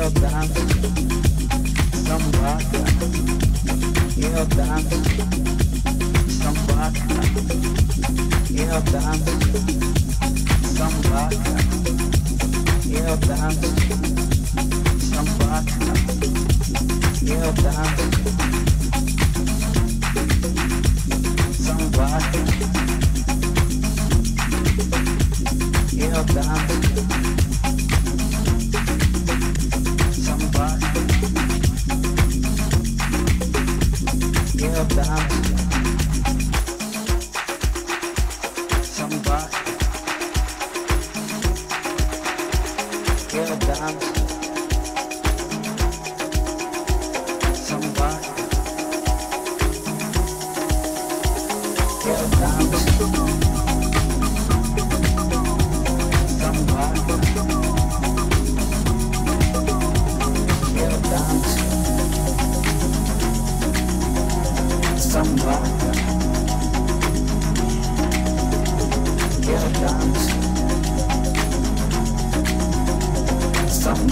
Sambaca. Eu danço. Sambaca. Danço.